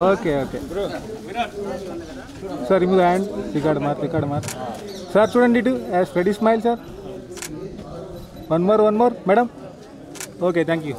okay okay sir remove hand record మార్ record మార్ sir చూడండి ఇటు steady smile sir one more one more madam okay thank you